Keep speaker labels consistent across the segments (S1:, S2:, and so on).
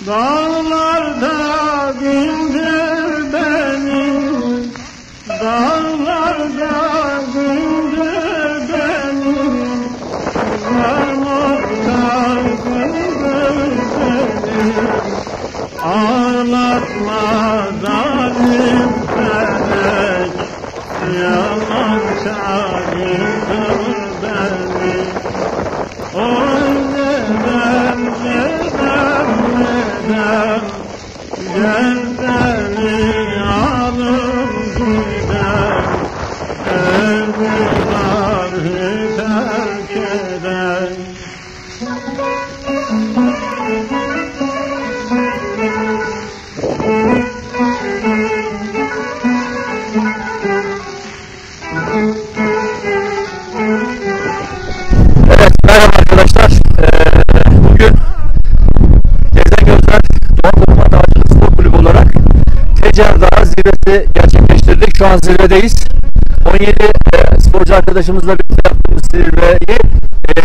S1: La la Yalanca gündür benim Oy neden, neden, neden Gel beni alıp gider terk eder
S2: Evet, Dağı zirvesi gerçekleştirdik. Şu an zirvedeyiz. 17 e, sporcu arkadaşımızla birlikte yaptığımız zirveyi e,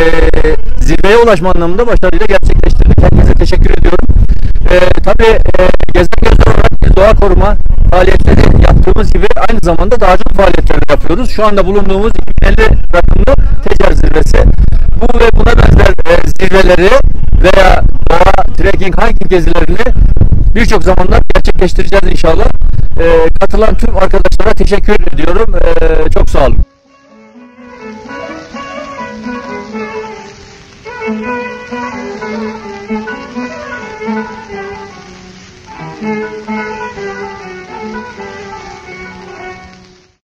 S2: zirveye ulaşma anlamında başarıyla gerçekleştirdik. Herkese teşekkür ediyorum. E, tabii e, Gezen Gözler olarak doğa koruma faaliyetleri yaptığımız gibi aynı zamanda dağcılık faaliyetlerini yapıyoruz. Şu anda bulunduğumuz 2050 rakımlı Tecer zirvesi. Bu ve buna benzer e, zirveleri veya doğa, trekking, hiking gezilerini birçok zamanlar gerçekleştireceğiz inşallah. E, katılan tüm arkadaşlara teşekkür ediyorum. E, çok sağ olun.
S1: Thank you.